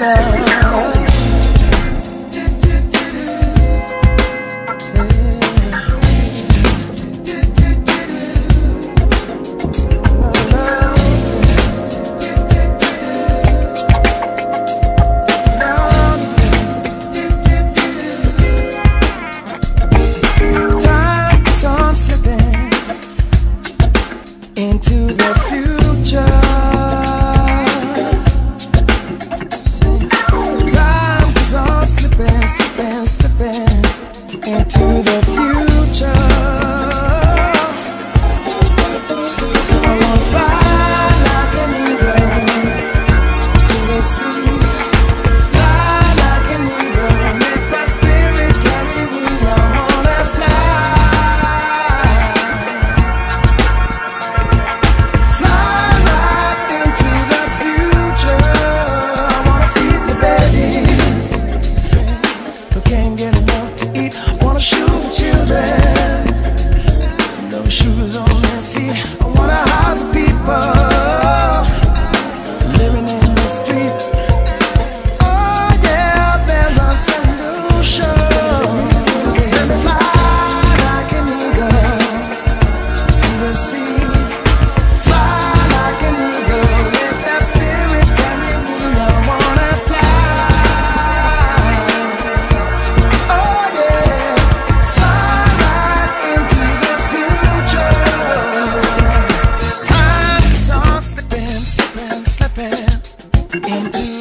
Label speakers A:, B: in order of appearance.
A: better. into